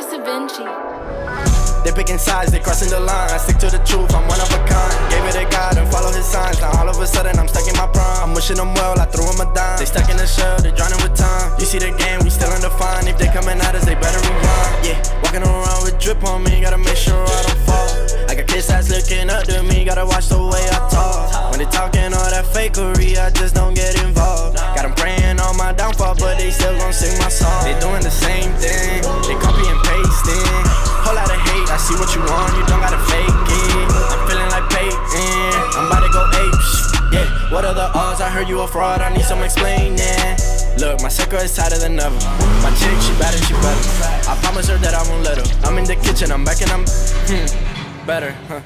Moshi. They picking sides, they crossing the line. I stick to the truth, I'm one of a kind. Gave it to God and follow his signs. Now all of a sudden I'm stuck in my prime. I'm wishing them well, I threw them a dime. They stuck in the shell, they drowning with time. You see the game, we still undefined. If they coming at us, they better rewind. Yeah, walking around with drip on me, gotta make sure I don't fall. I got kids that's looking up to me, gotta watch the way I talk. When they talking all that fakery, I just don't get involved. Got them praying on my downfall, but they still gon' sing you don't gotta fake it. I'm feeling like Peyton, I'm about to go apes. Yeah, what are the odds? I heard you a fraud, I need some explaining. Look, my circle is tighter than ever. My chick, she better, she better. I promise her that I won't let her. I'm in the kitchen, I'm back and I'm hmm, better. Huh.